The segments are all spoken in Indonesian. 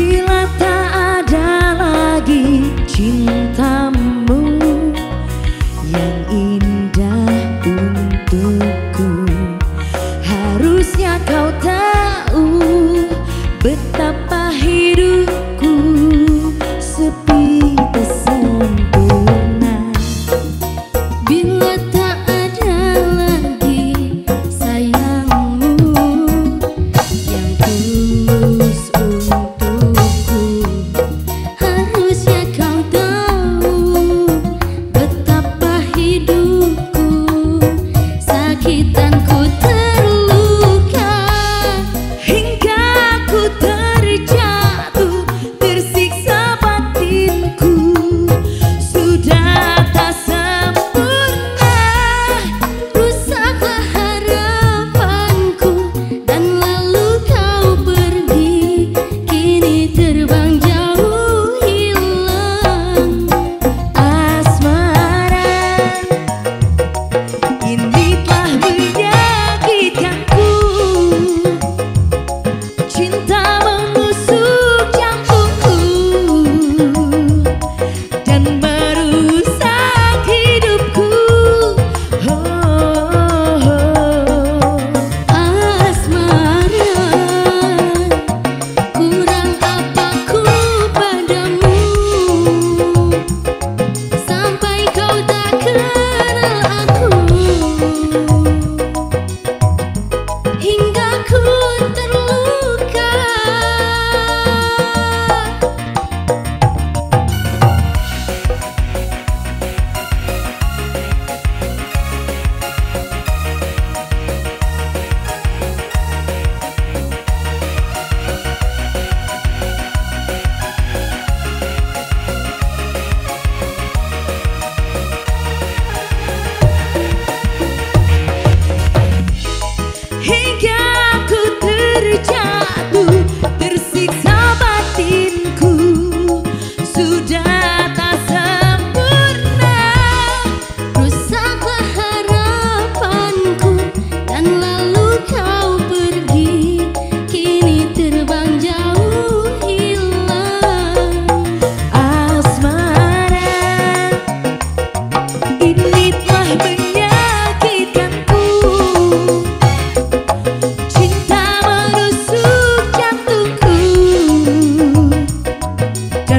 Bila tak ada lagi cintamu Yang indah untukku Harusnya kau tahu betapa hidup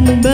and